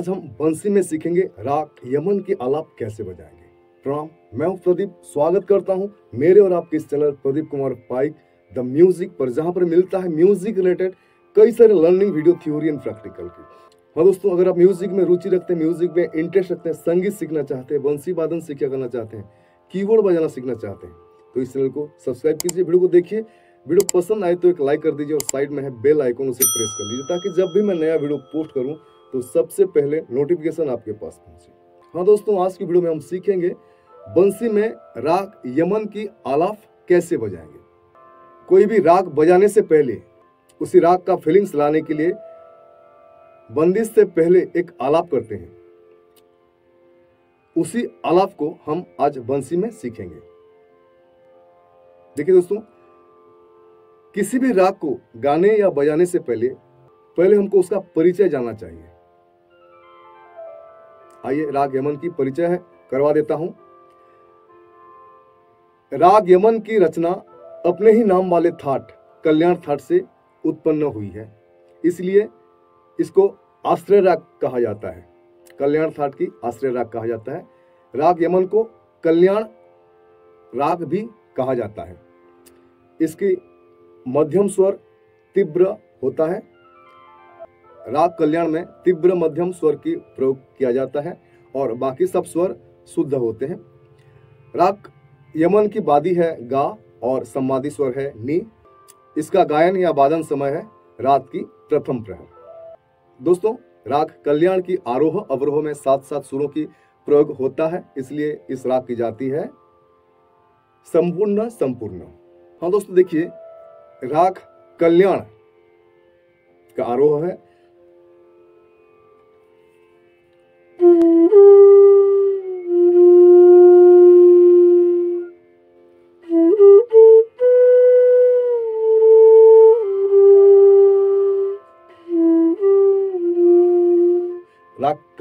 आज हम बंसी में सीखेंगे राग यमन की आलाप कैसे बजाएँगे। प्रणाम, मैं हूँ प्रदीप, स्वागत करता हूँ मेरे और आपके इस channel Pradeep Kumar Paik, the music पर, जहाँ पर मिलता है म्यूज़िक रिलेटेड कई सारे learning video theory and practical की। हाँ दोस्तों, अगर आप म्यूज़िक में रुचि रखते हैं, म्यूज़िक में इंटरेस्ट रखते हैं, संगीत सीखना चाहते हैं, बंसी वादन सीखा करना चाहते हैं, कीबोर्ड बजाना सीखना चाहते हैं तो इस चैनल को सब्सक्राइब कीजिए, वीडियो को देखिए। वीडियो पसंद आए तो एक लाइक कर दीजिए और साइड में है बेल आइकन उसे प्रेस कर लीजिए ताकि जब भी मैं नया वीडियो पोस्ट करूँ तो सबसे पहले नोटिफिकेशन आपके पास पहुँचे। हाँ दोस्तों, आज की वीडियो में हम सीखेंगे बंसी में राग यमन की आलाफ कैसे बजाएँगे। कोई भी राग बजाने से पहले, उसी राग का फीलिंग्स लाने के लिए बंदिश से पहले एक आलाप करते हैं। उसी आलाप को हम आज बंसी में सीखेंगे। देखिए दोस्तों, किसी भी राग को गाने या बजाने से पहले पहले हमको उसका परिचय जानना चाहिए। आइए, राग यमन की परिचय है, करवा देता हूँ। राग यमन की रचना अपने ही नाम वाले थाट, कल्याण थाट से उत्पन्न हुई है। इसलिए इसको आश्रय राग कहा जाता है। कल्याण थाट की आश्रय राग कहा जाता है। राग यमन को कल्याण राग भी कहा जाता है। इसकी मध्यम स्वर तीव्र होता है। राग कल्याण में तीव्र मध्यम स्वर की प्रयोग किया जाता है और बाकी सब स्वर शुद्ध होते हैं। राग यमन की बादी है गा और संवादी स्वर है नी। इसका गायन या वादन समय है रात की प्रथम प्रहर। दोस्तों, राग कल्याण की आरोह अवरोह में सात सात सुरों की प्रयोग होता है, इसलिए इस राग की जाती है संपूर्ण संपूर्ण। हाँ दोस्तों, देखिए, राग कल्याण का आरोह है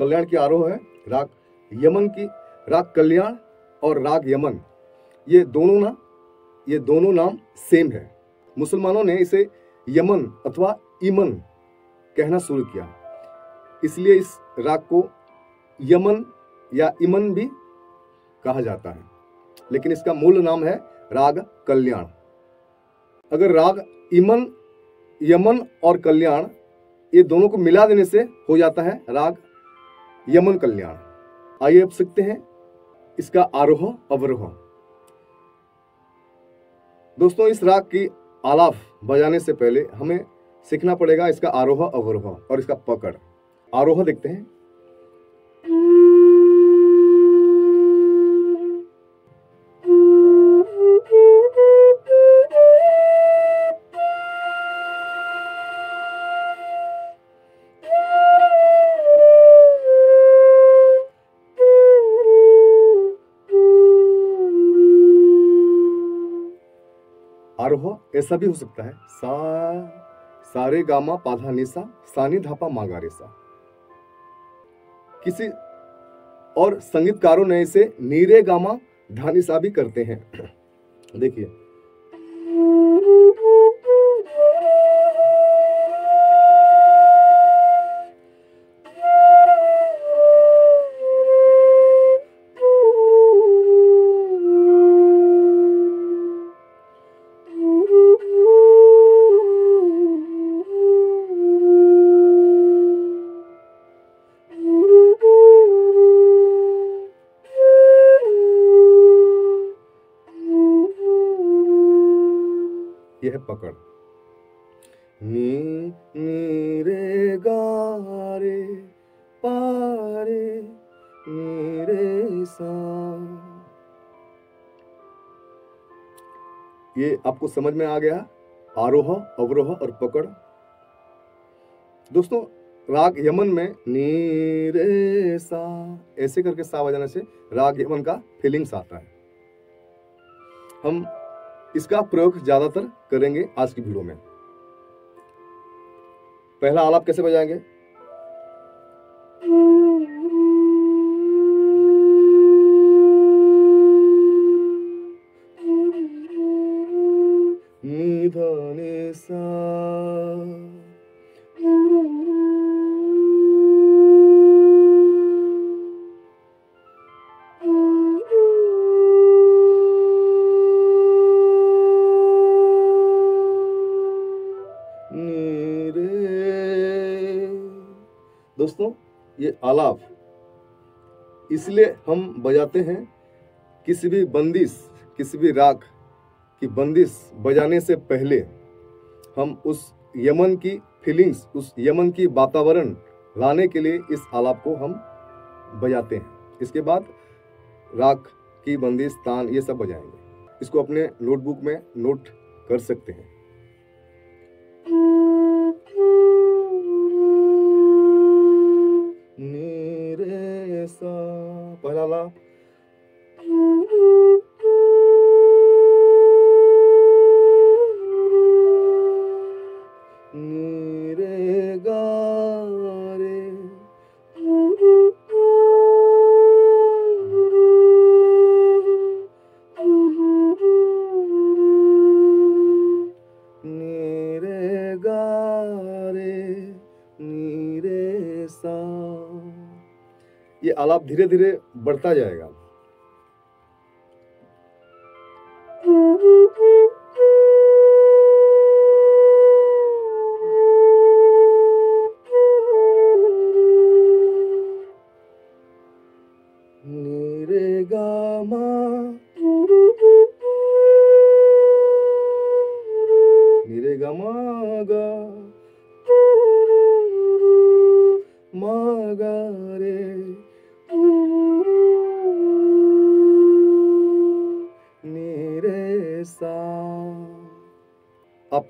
कल्याण की आरोह है, राग यमन की, राग कल्याण और राग यमन। ये दोनों ना, ये दोनों नाम सेम है। मुसलमानों ने इसे यमन अथवा ईमन कहना शुरू किया। इसलिए इस राग को यमन या इमन भी कहा जाता है। लेकिन इसका मूल नाम है राग कल्याण। अगर राग इमन, यमन और कल्याण ये दोनों को मिला देने से हो जाता है राग यमन कल्याण। आइए आप सीखते हैं इसका आरोह अवरोह। दोस्तों, इस राग की आलाप बजाने से पहले हमें सीखना पड़ेगा इसका आरोह अवरोह और इसका पकड़। आरोह देखते हैं। आरोह ऐसा भी हो सकता है। सा, सारे गामा पाधा निशा सानी धापा मागारे सा किसी और संगीतकारों ने इसे नीरे गामा धानी सा भी करते हैं। देखिए पकड़ नी नी रे गा रे पा नी रे सा। ये आपको समझ में आ गया? आरोह, अवरोह और पकड़। दोस्तों, राग यमन में नी रे सा, ऐसे करके सा बजाने से राग यमन का फीलिंग्स आता है। हम इसका प्रयोग ज़्यादातर करेंगे आज की वीडियो में। पहला आलाप कैसे बजाएँगे? दोस्तों, ये आलाप। इसलिए हम बजाते हैं किसी भी बंदिश, किसी भी राग की बंदिश बजाने से पहले हम उस यमन की फीलिंग्स उस यमन की वातावरण लाने के लिए इस आलाप को हम बजाते हैं। इसके बाद राग की बंदिश, तान, ये सब बजाएँगे। इसको अपने नोटबुक में नोट कर सकते हैं। धीरे धीरे बढ़ता जाएगा।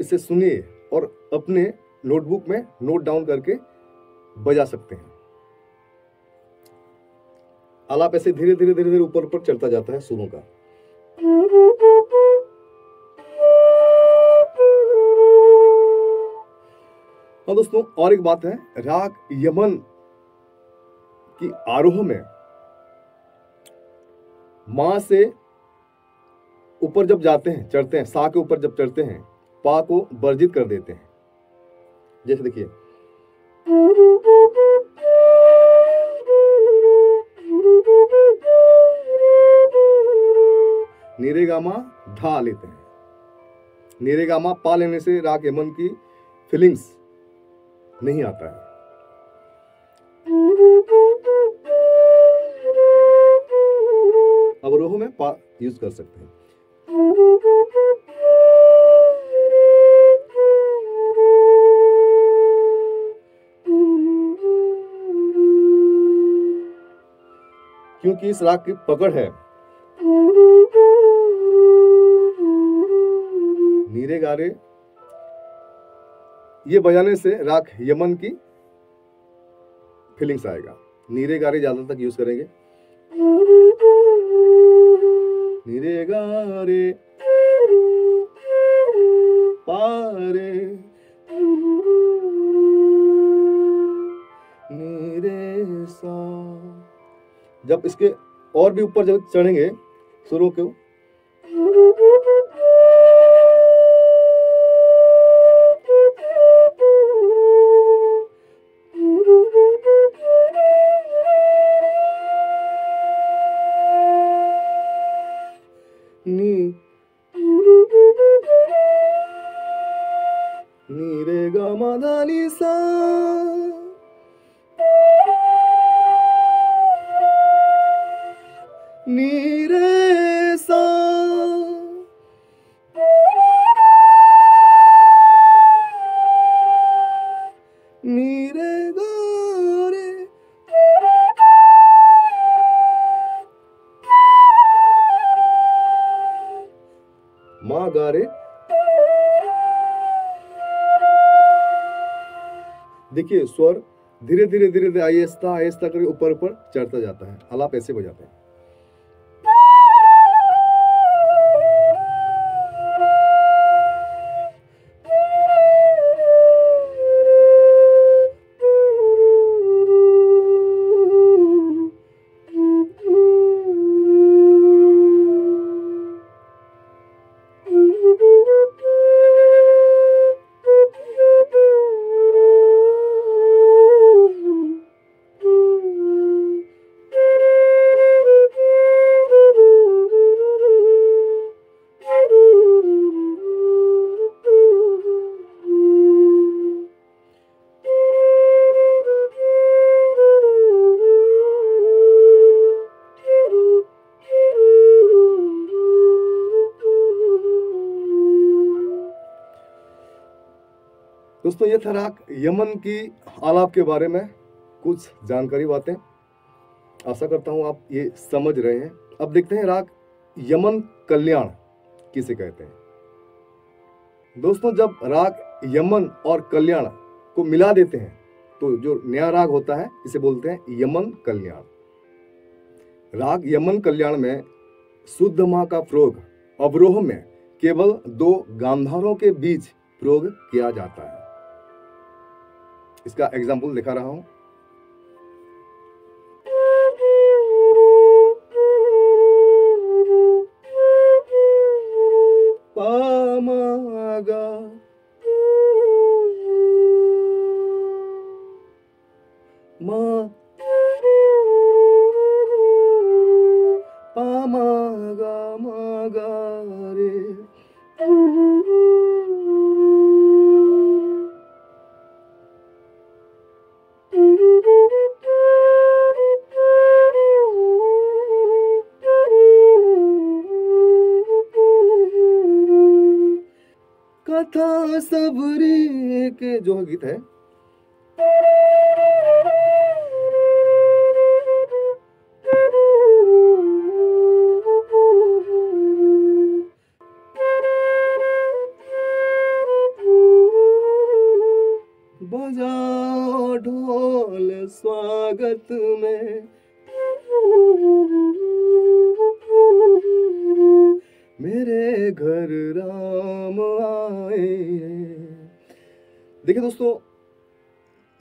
इसे सुनिए और अपने नोटबुक में नोट डाउन करके बजा सकते हैं। आलाप ऐसे धीरे धीरे धीरे धीरे ऊपर ऊपर चलता जाता है सुरों का। हाँ दोस्तों, और एक बात है, राग यमन की आरोह में माँ से ऊपर जब जाते हैं, चढ़ते हैं सा के ऊपर जब चढ़ते हैं पा को वर्जित कर देते हैं। जैसे देखिए। नीरेगामा ढा लेते हैं। नीरेगामा पा लेने से राग यमन की फीलिंग्स नहीं आता है। अब रोह में पा यूज़ कर सकते हैं। क्योंकि इस राग की पकड़ है। नीरे गारे ये बजाने से राग यमन की फीलिंग्स आएगा। नीरे गारे ज़्यादा तक यूज़ करेंगे। नीरे गारे पारे। नीरे सा जब इसके और भी ऊपर जब चढ़ेंगे सुरों के देखिए, स्वर धीरे धीरे धीरे धीरे आहिस्ता आहिस्ता करके ऊपर ऊपर चढ़ता जाता है। आलाप ऐसे बजाते हैं। दोस्तों, ये था राग यमन की आलाप के बारे में कुछ जानकारी बातें। आशा करता हूँ आप ये समझ रहे हैं। अब देखते हैं राग यमन कल्याण किसे कहते हैं। दोस्तों, जब राग यमन और कल्याण को मिला देते हैं तो जो नया राग होता है, इसे बोलते हैं यमन कल्याण। राग यमन कल्याण में शुद्ध माँ का प्रयोग, अवरोह में केवल दो गांधारों के बीच प्रयोग किया जाता है। इसका एग्ज़ाम्पल दिखा रहा हूँ। पामागा कथा सबरी के जो गीत है। बजाओ ढोल स्वागत में।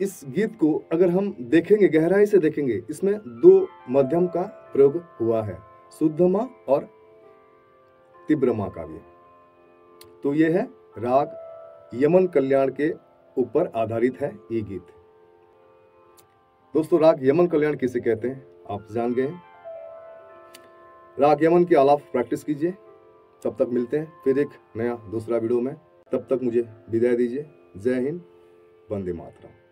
इस गीत को अगर हम देखेंगे, गहराई से देखेंगे, इसमें दो मध्यम का प्रयोग हुआ है, शुद्ध माँ और तीव्र माँ का भी। तो ये है राग यमन कल्याण के ऊपर आधारित है ये गीत। दोस्तों, राग यमन कल्याण किसे कहते हैं? आप जान गए राग यमन की आलाप प्रैक्टिस कीजिए, तब तक मिलते हैं। फिर एक नया, दूसरा वीडियो में, तब तक मुझे विदाई दीजिए। जय हिंद, वंदे मातरम।